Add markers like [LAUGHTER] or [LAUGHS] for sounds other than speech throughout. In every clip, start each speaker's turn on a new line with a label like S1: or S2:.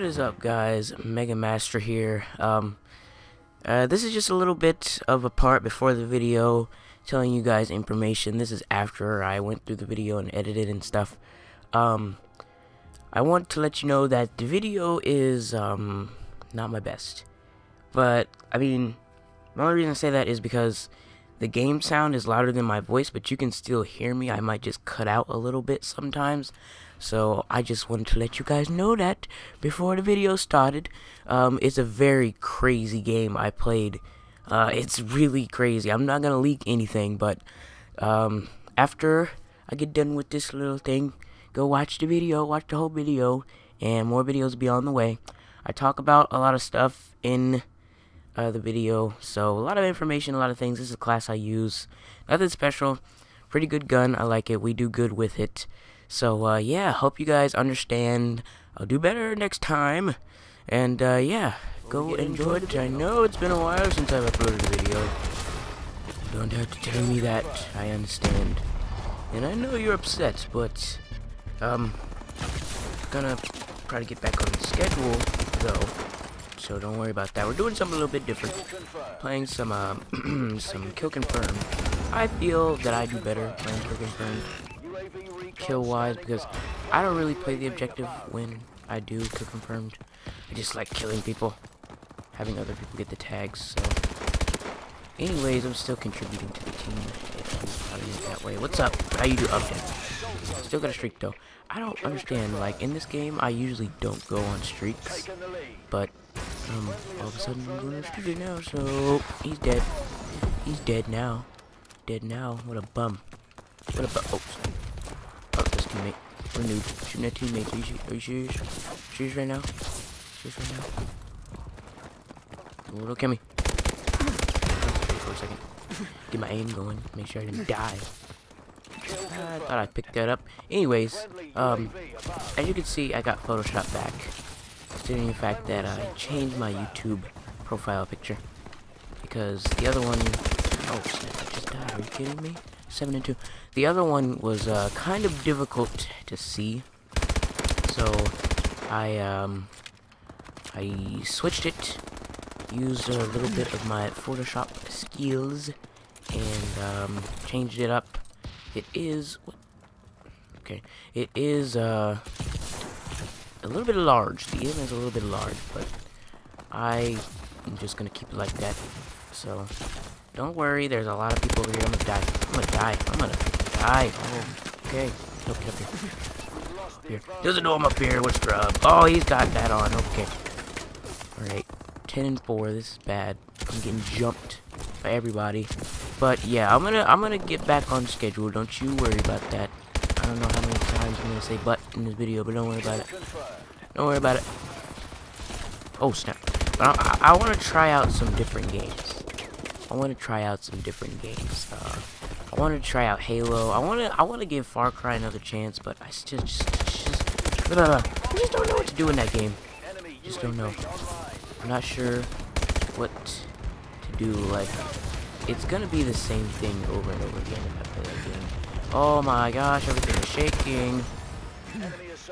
S1: What is up guys, Mega Master here. Um, uh, this is just a little bit of a part before the video telling you guys information. This is after I went through the video and edited and stuff. Um, I want to let you know that the video is um, not my best. But, I mean, the only reason I say that is because the game sound is louder than my voice, but you can still hear me. I might just cut out a little bit sometimes. So I just wanted to let you guys know that before the video started. Um, it's a very crazy game I played. Uh, it's really crazy. I'm not gonna leak anything, but um, after I get done with this little thing, go watch the video, watch the whole video, and more videos will be on the way. I talk about a lot of stuff in uh, the video, so a lot of information, a lot of things. This is a class I use. Nothing special. Pretty good gun. I like it. We do good with it. So, uh, yeah, hope you guys understand. I'll do better next time. And, uh, yeah, go enjoy it. I know it's been a while since I've uploaded a video. Don't have to tell me that. I understand. And I know you're upset, but, um, gonna try to get back on the schedule, though. So don't worry about that. We're doing something a little bit different. Playing some, uh, [CLEARS THROAT] some Kill Confirm. I feel that I do better playing Kill Confirm kill wise because I don't really play the objective when I do kill confirmed. I just like killing people, having other people get the tags. So, anyways, I'm still contributing to the team. If I'm it that way. What's up? How you do? Okay. Still got a streak though. I don't understand. Like in this game, I usually don't go on streaks, but um, all of a sudden a streak now. So he's dead. He's dead now. Dead now. What a bum. What a bum. Oh this teammate. We're noob. Shooting at teammates. Are you, are you serious? Serious right now? Serious right now? Oh, don't kill me. For a second. Get my aim going. Make sure I didn't die. I thought I picked that up. Anyways, um, as you can see, I got Photoshop back. Considering the fact that I changed my YouTube profile picture. Because the other one... Oh, snap, I just died. Are you kidding me? 7 and 2. The other one was uh, kind of difficult to see. So I um I switched it, used a little bit of my Photoshop skills and um, changed it up. It is okay. It is uh a little bit large. The image is a little bit large, but I am just gonna keep it like that. So don't worry, there's a lot of people over here. I'm gonna die. I'm gonna die. I'm gonna die. Oh, okay. Nope, get up here. Up here. Doesn't know I'm up here. What's grub? Oh, he's got that on. Okay. Alright. 10 and 4. This is bad. I'm getting jumped by everybody. But yeah, I'm gonna I'm gonna get back on schedule. Don't you worry about that. I don't know how many times I'm gonna say but in this video, but don't worry about it. Don't worry about it. Oh snap! But I, I, I want to try out some different games. I want to try out some different games. Uh, I want to try out Halo. I want to I want to give Far Cry another chance, but I still just just, uh, I just don't know what to do in that game. Just don't know. I'm not sure what to do. Like, it's gonna be the same thing over and over again if I play that game. Oh my gosh, everything is shaking.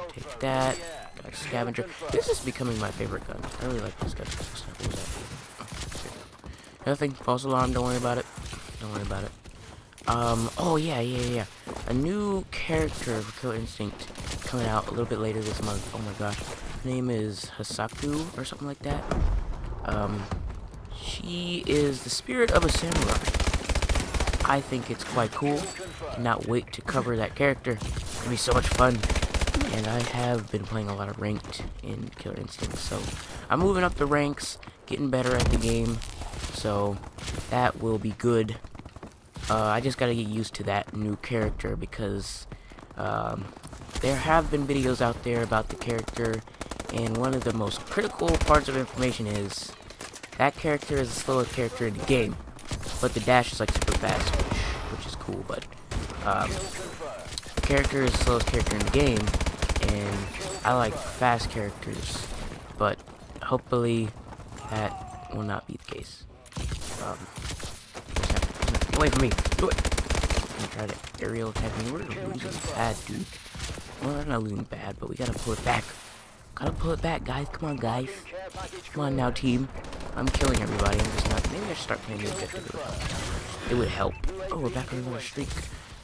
S1: Take that. Got scavenger. This is becoming my favorite gun. I really like this gun. Nothing. False alarm. Don't worry about it. Don't worry about it. Um, oh yeah, yeah, yeah. A new character for Killer Instinct coming out a little bit later this month. Oh my gosh. Her name is Hasaku or something like that. Um, she is the spirit of a samurai. I think it's quite cool. Cannot wait to cover that character. It's gonna be so much fun. And I have been playing a lot of ranked in Killer Instinct, so I'm moving up the ranks, getting better at the game. So that will be good. Uh, I just gotta get used to that new character because um, there have been videos out there about the character and one of the most critical parts of information is that character is the slowest character in the game but the dash is like super fast which, which is cool but um, character is the slowest character in the game and I like fast characters but hopefully that will not be the case um, away from me. Do it. I'm try to aerial attack me. We're losing bad, dude. Well, we're not losing bad, but we gotta pull it back. Gotta pull it back, guys. Come on, guys. Come on now, team. I'm killing everybody. I'm just not. Maybe I should start playing the objective. It would help. Oh, we're back on another streak.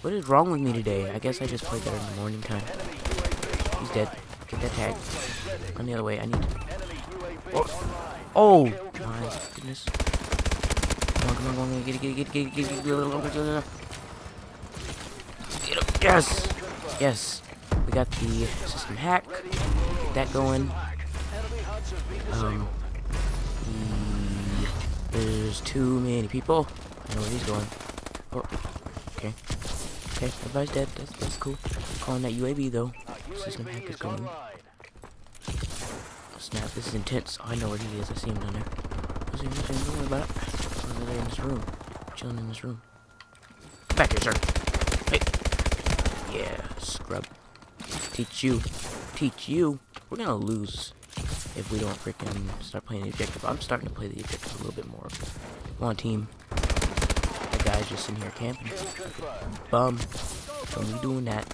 S1: What is wrong with me today? I guess I just played better in the morning time. He's dead. Get that tag. On the other way. I need. Oh, oh my goodness. Come on, come on, come on. Get it, get it, get it, get it, get it, get it. Get it. Get it. Yes! Yes. We got the system hack. That going. Um, there's too many people. I know where he's going. Oh, okay. Okay, everybody's dead. That's, that's cool. calling that UAV though. System hack is going. Oh, snap, this is intense. Oh, I know where he is. I see him down there. Where's he? He? Don't worry about it. There in this room. Chilling in this room. Back here, sir. Hey. Yeah, scrub. Teach you. Teach you. We're gonna lose if we don't freaking start playing the objective. I'm starting to play the objective a little bit more. Come on, team. That guy's just in here camping. Bum. Don't be doing that.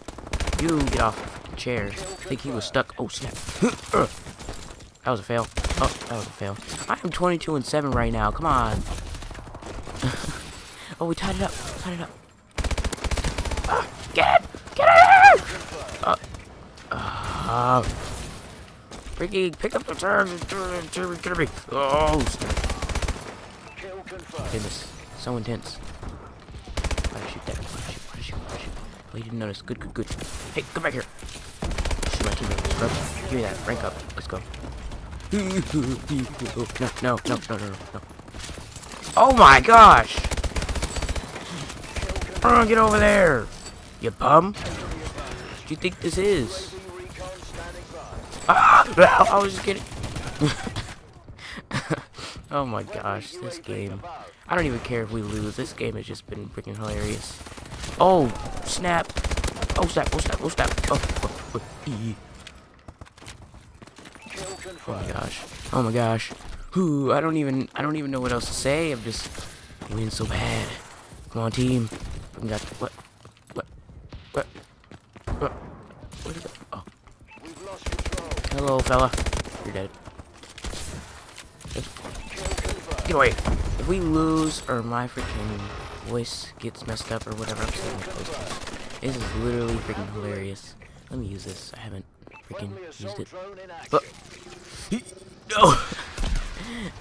S1: You get off the chair. I think he was stuck. Oh, snap. [LAUGHS] that was a fail. Oh, that was a fail. I am 22 and 7 right now. Come on. [LAUGHS] oh, we tied it up. Tied it up. Ah, get it! Get it! Uh, uh, freaking pick up the turn. Oh, goodness. So intense. Why shoot that? Why shoot? Why shoot? Why shoot? Oh, he didn't notice. Good, good, good. Hey, come back here. Shoot my teammate. Scrub. Give me that. Rank up. Let's go. [LAUGHS] No, no, no, no, no, no. Oh my gosh! Oh, get over there! You bum! What do you think this is? [LAUGHS] I was just kidding. [LAUGHS] oh my gosh, this game. I don't even care if we lose. This game has just been freaking hilarious. Oh, snap. Oh, snap. Oh, snap. Oh, snap. Oh, oh, oh, e. oh my gosh. Oh my gosh. Who? I don't even. I don't even know what else to say. I'm just winning so bad. Come on, team. We got? What? Hello, fella. You're dead. Get away. If we lose or my freaking voice gets messed up or whatever I'm saying this is literally freaking hilarious. Let me use this. I haven't freaking used it. But [LAUGHS] no, [LAUGHS]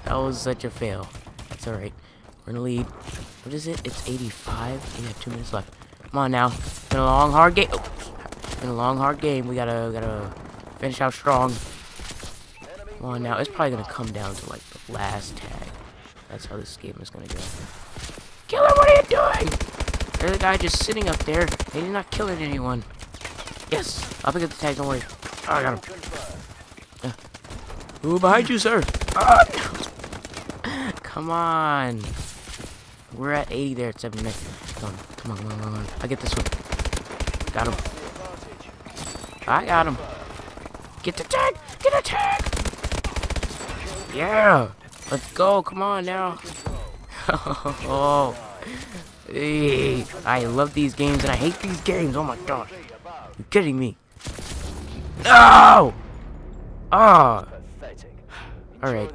S1: that was such a fail. It's all right. We're gonna lead. What is it? It's 85. We have two minutes left. Come on now. It's been a long, hard game. Oh, it's been a long, hard game. We gotta, gotta finish out strong. Come on now. It's probably gonna come down to like the last tag. That's how this game is gonna go. Kill him! What are you doing? There's a guy just sitting up there. He's not killing anyone. Yes! I'll pick up the tag, don't worry. Oh, I got him. Uh. Ooh, behind you, sir! Oh, no. [LAUGHS] Come on! We're at 80 there at 79. Come on, come on, come on, come on. I get this one. Got him. I got him. Get the tag! Get the tag! Yeah! Let's go, come on now. [LAUGHS] oh. I love these games and I hate these games. Oh my god. You're kidding me. No! Ah. Oh. Alright.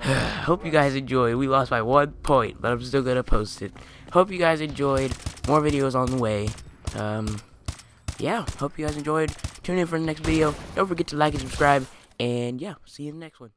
S1: [SIGHS] Hope you guys enjoyed. We lost by one point, but I'm still gonna post it. Hope you guys enjoyed. More videos on the way. Um, yeah, hope you guys enjoyed. Tune in for the next video. Don't forget to like and subscribe. And yeah, see you in the next one.